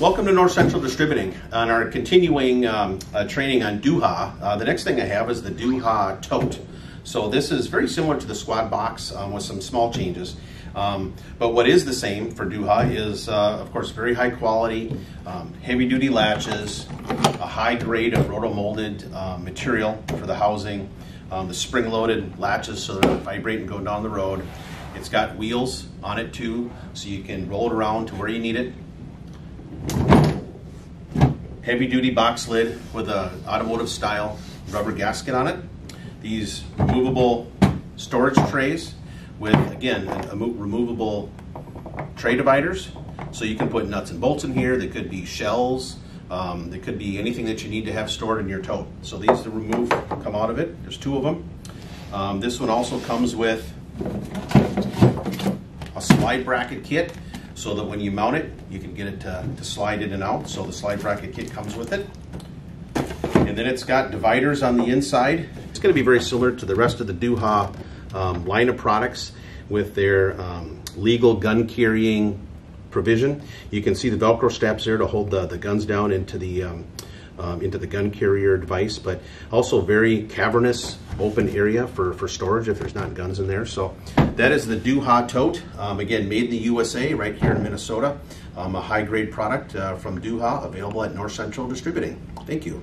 Welcome to North Central Distributing. On our continuing um, uh, training on DU-HA, uh, the next thing I have is the DU-HA Tote. So this is very similar to the Squad Box um, with some small changes. Um, but what is the same for DU-HA is, uh, of course, very high quality, um, heavy duty latches, a high grade of roto-molded uh, material for the housing, um, the spring-loaded latches so they don't vibrate and go down the road. It's got wheels on it too, so you can roll it around to where you need it. Heavy duty box lid with a automotive style rubber gasket on it. These removable storage trays with, again, removable tray dividers. So you can put nuts and bolts in here. They could be shells. Um, they could be anything that you need to have stored in your tote. So these to remove come out of it. There's two of them. Um, this one also comes with a slide bracket kit so that when you mount it, you can get it to, to slide in and out. So the slide bracket kit comes with it. And then it's got dividers on the inside. It's going to be very similar to the rest of the DU-HA um, line of products with their um, legal gun carrying provision. You can see the Velcro straps there to hold the, the guns down into the um, um, into the gun carrier device, but also very cavernous open area for, for storage if there's not guns in there. So that is the DU-HA tote. Um, again, made in the USA right here in Minnesota. Um, a high grade product uh, from DU-HA available at North Central Distributing. Thank you.